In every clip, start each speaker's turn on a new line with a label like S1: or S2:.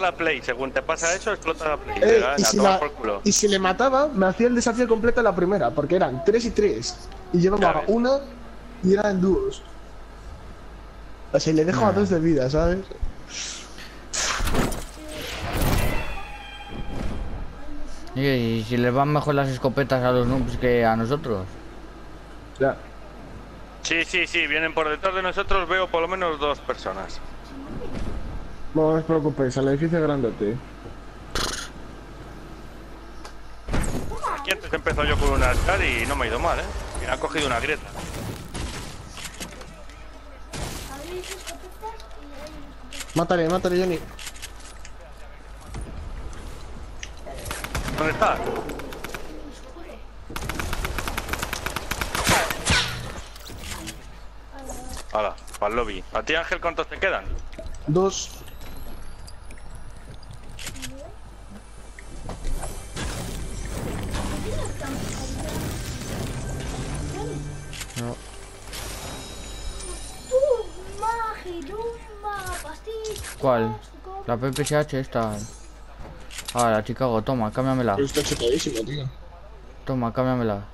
S1: explotar la play. Según te pasa eso, explota la play.
S2: Eh, y, si
S1: toma
S2: la-
S1: por culo.
S2: y si le mataba, me hacía el desafío completo en la primera, porque eran 3 y 3. Y llevaba una y era en dúos. O sea, y le dejo a dos de vida, ¿sabes?
S3: Y, y si les van mejor las escopetas a los noobs que a nosotros.
S2: Ya.
S1: Sí, sí, sí, vienen por detrás de nosotros. Veo por lo menos dos personas.
S2: No os preocupéis, al edificio grandote.
S1: Aquí antes empezó yo con una Scar y no me ha ido mal, ¿eh? Y me ha cogido una grieta.
S2: Mátale, mátale, Johnny.
S1: ¿Dónde está? Hala, para el lobby. ¿A ti, Ángel, cuántos te quedan?
S2: Dos.
S3: No. ¿Cuál? La PPSH esta. Ah, la Chicago, toma, cámbiamela.
S2: Pero está chetadísimo, tío.
S3: Toma, cámbiamela.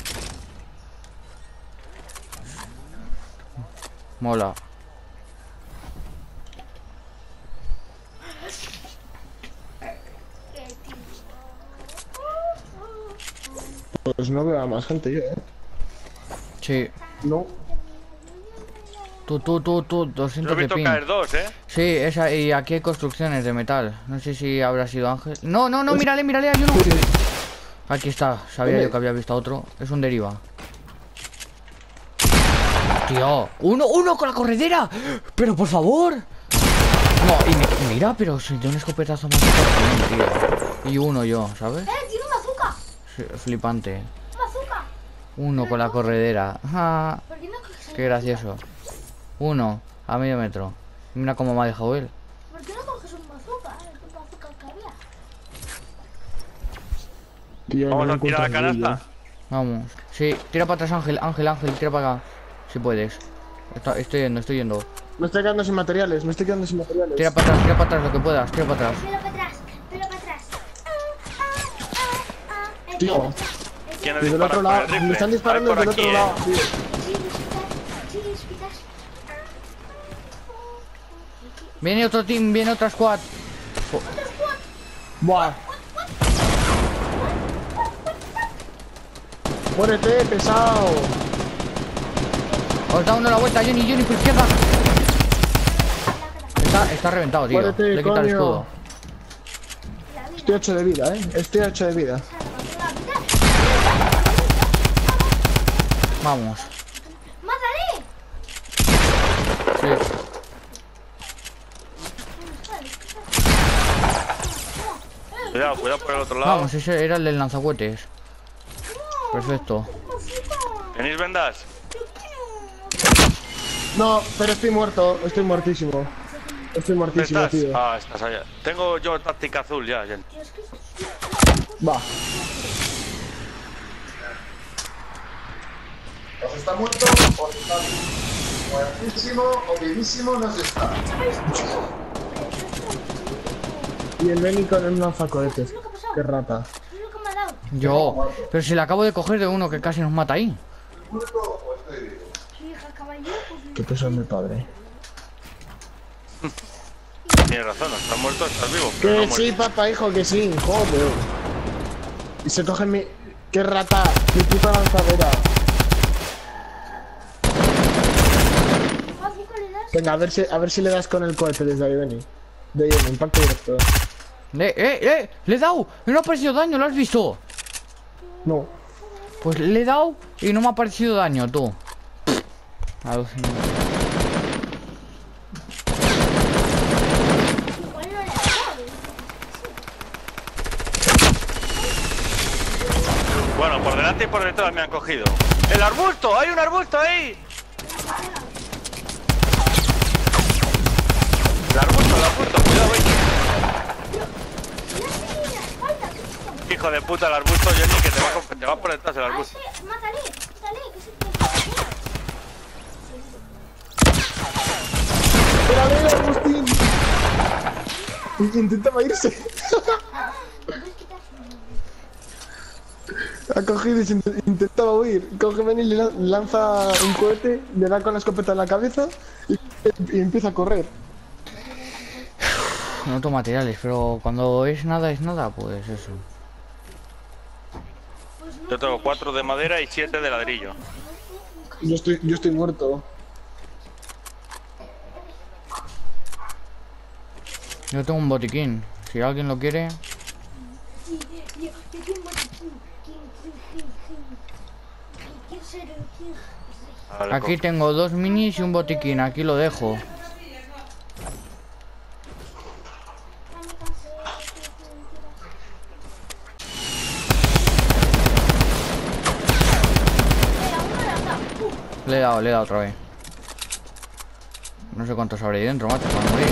S3: Mola.
S2: Pues no veo a más gente yo, eh.
S3: Sí.
S2: No.
S3: Tú, tú, tú, tú,
S1: Yo he
S3: 200 de
S1: visto
S3: ping.
S1: caer dos, ¿eh?
S3: Sí, esa, y aquí hay construcciones de metal. No sé si habrá sido Ángel. No, no, no, mírale, mírale, hay uno. Aquí está, sabía yo que había visto otro. Es un deriva. Tío, uno, uno con la corredera. Pero por favor. No, y me- mira, pero si de un escopetazo más tío. Y uno yo, ¿sabes?
S4: ¡Eh, tiene un bazooka!
S3: Sí, flipante. Uno con la corredera. Ah,
S4: ¿Por qué
S3: gracioso. Uno, a medio metro. Mira cómo me ha dejado él.
S4: ¿Por qué no coges un bazooka? ¿Qué bazooka que había?
S2: Tío,
S1: Vamos
S2: no
S1: a tirar la
S2: el
S1: canasta.
S3: Vamos. Sí, tira para atrás, Ángel, Ángel, Ángel, tira para acá. Si puedes. Está- estoy yendo, estoy yendo.
S2: Me estoy quedando sin materiales, me estoy quedando sin materiales.
S3: Tira para atrás, tira para atrás lo que puedas, tira para atrás.
S4: Pelo para atrás, pelo para atrás.
S2: Tío,
S1: ¿Quién
S2: desde el otro lado,
S1: el rifle?
S2: me están disparando desde el otro lado,
S1: ¿eh?
S2: tío.
S3: Viene otro team, viene otra squad.
S2: Buah. Muérete, pesado.
S3: Os da uno la vuelta, Johnny, Johnny, por izquierda. Está, está reventado, tío.
S2: Muérete,
S3: Le quita el escudo.
S2: Estoy 8 de vida, eh. Estoy 8 de vida.
S3: Vamos.
S4: ¡Mátale!
S3: Sí.
S1: Cuidado, cuidado por el otro lado.
S3: Vamos, ese era el del lanzacuetes. Perfecto.
S1: ¿Tenéis vendas?
S2: No, pero estoy muerto. Estoy muertísimo. Estoy
S1: ¿Dónde
S2: muertísimo,
S1: estás?
S2: tío.
S1: Ah, estás allá. Tengo yo táctica azul ya, Jen.
S2: Va.
S5: Está muerto o está muertísimo o vivísimo, no se está.
S2: Y el Benny con un lanzacohetes.
S4: ¿Qué
S2: rata.
S3: Yo. Pero si le acabo de coger de uno que casi nos mata ahí.
S5: ¿Muerto o estoy vivo?
S4: Su hija caballero, pues
S2: Qué peso es mi padre.
S1: Tienes razón, no estás muerto, estás vivo.
S2: Que
S1: no
S2: sí, papá, hijo, que sí. Joder. Y se coge mi... ¡Qué rata! Mi puta lanzadera.
S4: bazooka le das.
S2: Venga, a ver si, a ver si le das con el cohete desde ahí, Benny. De ahí, en impacto directo.
S3: ¡Eh, eh, eh! ¡Le he dado! ¡Y no ha aparecido daño! ¿Lo has visto?
S2: No.
S3: Pues le he dado y no me ha parecido daño, tú.
S4: Ha dado.
S1: Bueno, por delante y por detrás me han cogido. ¡El arbusto! ¡Hay un arbusto ahí! El arbusto, el arbusto, cuidado ahí. Hijo de puta, el arbusto, Jenny, que te va, te va por detrás el arbusto.
S4: mátale, mátale, que se te
S2: ¡Espérale, Agustín! Y intentaba irse. Ha cogido y intentaba huir. Coge Benny, le lan- lanza un cohete, le da con la escopeta en la cabeza y, y empieza a correr.
S3: Noto materiales, pero cuando es nada, es nada, pues eso.
S1: Yo tengo cuatro de madera y siete de ladrillo.
S2: Yo estoy, yo estoy muerto.
S3: Yo tengo un botiquín. Si alguien lo quiere, aquí tengo dos minis y un botiquín. Aquí lo dejo. Le he dado, le he dado otra vez. No sé cuántos habrá ahí dentro, macho, para morir.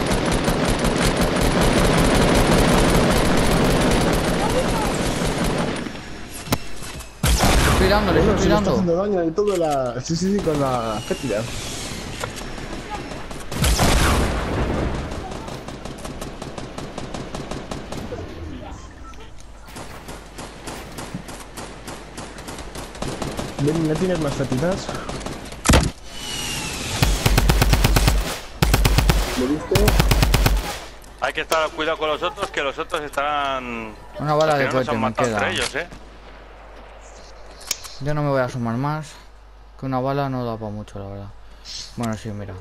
S3: Estoy dándole,
S2: Bueno,
S3: estoy dando.
S2: haciendo daño y todo la... Sí, sí, sí, con la fétida. Ven, ¿no tienes más fétidas? ¿Lo viste?
S1: Hay que estar cuidado con los otros, que los otros estarán.
S3: Una bala
S1: al
S3: de cohete me queda.
S1: entre ellos, eh.
S3: Yo no me voy a sumar más. Que una bala no da para mucho, la verdad. Bueno, sí, mira.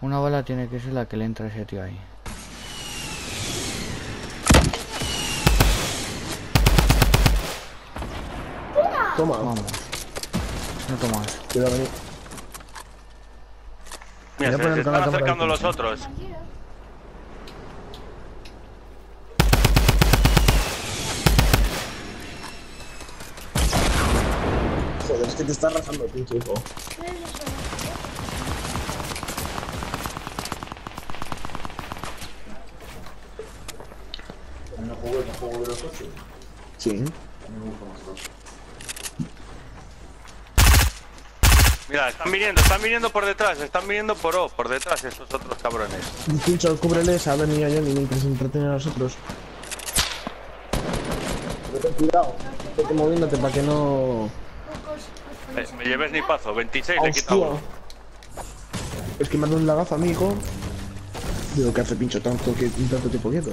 S3: Una bala tiene que ser la que le entra a ese tío ahí.
S2: Toma,
S3: Vamos. No tomas.
S2: cuidado, vení.
S1: Mira, se, están acercando los otros.
S2: Joder, es que te está arrasando, pinche hijo. Sí.
S1: Mira, están viniendo, están viniendo por detrás, están viniendo por O, por detrás estos otros cabrones.
S2: Pincho, cúbreles a Benny y a Johnny mientras se entretienen a nosotros. Pero ten cuidado, vete moviéndote para que no...
S1: Me, me lleves ni pazo, 26 le he quitado.
S2: Es que me ha dado un lagazo a mi hijo. Digo, ¿qué hace pincho tanto, que, tanto tiempo quieto?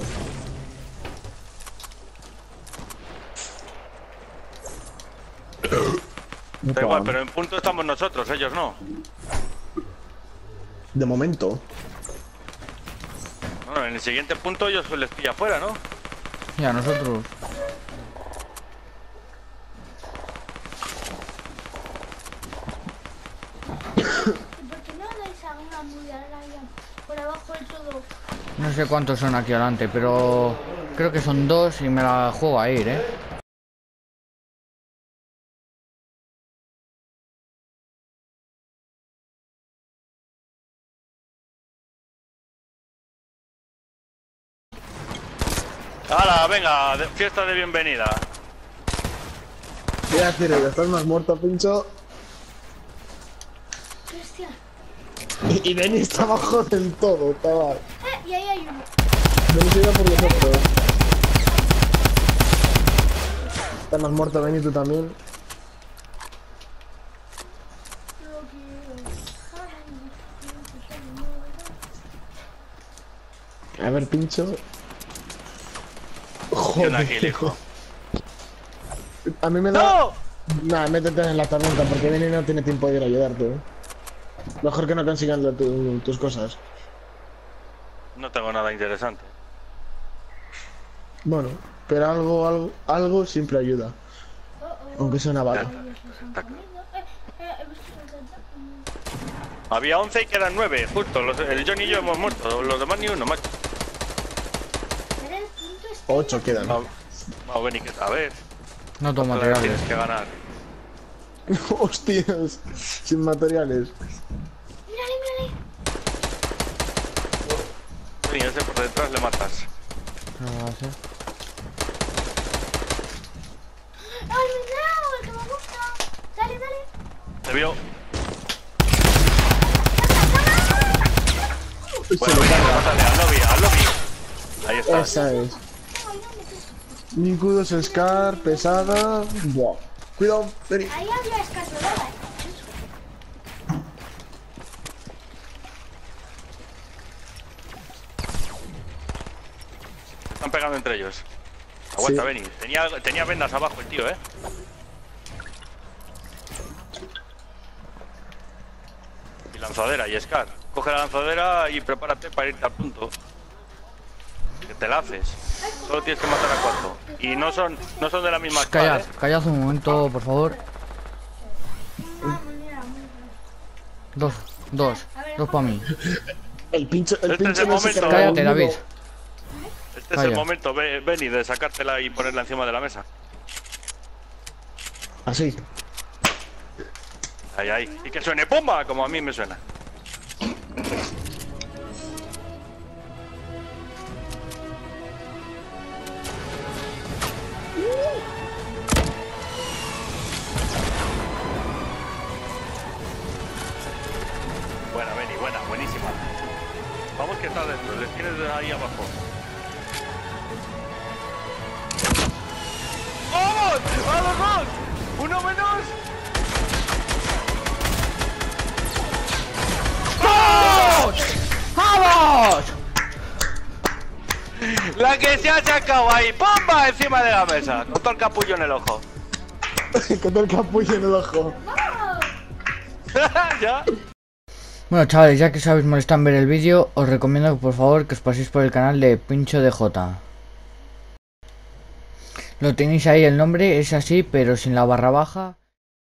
S1: Da igual, pero en punto estamos nosotros, ellos no.
S2: De momento.
S1: Bueno, en el siguiente punto ellos les pilla afuera, ¿no?
S3: Ya, nosotros.
S4: ¿Y por qué no dais a una muralla por abajo del todo?
S3: No sé cuántos son aquí adelante, pero creo que son dos y me la juego a ir, ¿eh?
S1: ¡Hala, venga! de- fiesta de bienvenida.
S2: ¿Qué hacer? ¿Estás más muerto, pincho? Y, y Benny está abajo del todo, chaval.
S4: Eh, y ahí hay uno.
S2: Benny se iba por los otros. Estás más muerto, Benny, tú también. A ver, pincho.
S1: Hijo.
S2: A mí me da...
S1: ¡No!
S2: Nah, métete en la tormenta porque Benny no tiene tiempo de ir a ayudarte. ¿eh? Mejor que no consigan tu- tus cosas.
S1: No tengo nada interesante.
S2: Bueno, pero algo, algo, algo siempre ayuda. Aunque sea una bala.
S1: Había 11 y quedan 9, justo. Los- el John y yo hemos muerto, los demás ni uno, macho.
S4: Era el punto este.
S2: Ocho quedan.
S1: Vamos, vamos, ven y que a ver.
S3: No tomo
S1: Todavía
S3: materiales.
S1: Tienes que ganar.
S2: Hostias, sin materiales.
S4: Mírale, mírale.
S1: Ese por detrás le matas.
S3: No va a ser.
S4: ¡Ay, bravo! ¡El que me gusta! Dale, dale.
S1: Te vio. Bueno,
S2: lo
S1: venga, pásale al lobby, al lobby. Ahí está.
S2: Esa es. Nicudos, Scar, pesada. Buah. Cuidado, vení.
S4: Ahí había escasolada.
S1: Se están pegando entre ellos. Aguanta,
S2: Sí.
S1: Benny. Tenía, tenía vendas abajo el tío, eh. Y lanzadera y Scar. Coge la lanzadera y prepárate para irte al punto. Que te la haces. Solo tienes que matar a cuatro. Y no son, no son de la misma
S3: Callad,
S1: eh.
S3: callad un momento, por favor. Dos, dos, dos para mí.
S2: El pincho, el
S1: Este es
S2: pincho
S1: el
S2: no se
S1: momento.
S3: Cállate. David.
S1: Este es el momento, Be- Benny, de sacártela y ponerla encima de la mesa.
S2: Así.
S1: Ahí, ahí. Y que suene ¡pumba! Como a mí me suena. Buena, Benny, buena, buenísima. Vamos que está dentro, les tienes ahí abajo. ¡Vamos! ¡A los dos! ¡Uno menos!
S3: ¡Vamos!
S1: La que se ha sacado ahí, ¡pumba! Encima de la mesa, con todo el capullo en el ojo.
S2: Con todo el capullo en el ojo.
S1: ¿Ya?
S3: Bueno chavales, ya que os habéis molestado en ver el vídeo, os recomiendo que por favor que os paséis por el canal de Pincho de J. Lo tenéis ahí el nombre, es así, pero sin la barra baja.